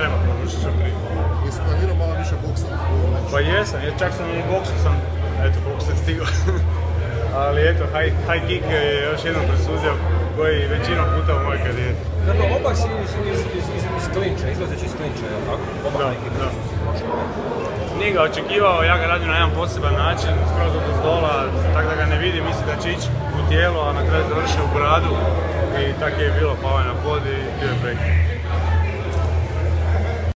treba površiti što prije. Jesi planirao malo više boksa? Pa jesam, ja čak sam i u boksu sam, eto koliko sam stigao. Ali eto, high, high kick je još jednom presuzio koji većinom puta u mojoj karijeri. Dakle, oba si iz, iz, iz, iz klinča, izlazeći iz klinča, je tako? Oba da, neki da. Nije ga očekivao, ja ga radim na jedan poseban način, skroz od dola, tako da ga ne vidim, mislim da će ići u tijelo, a na kraju završio u bradu i tako je bilo pao na pod i bio je prekid.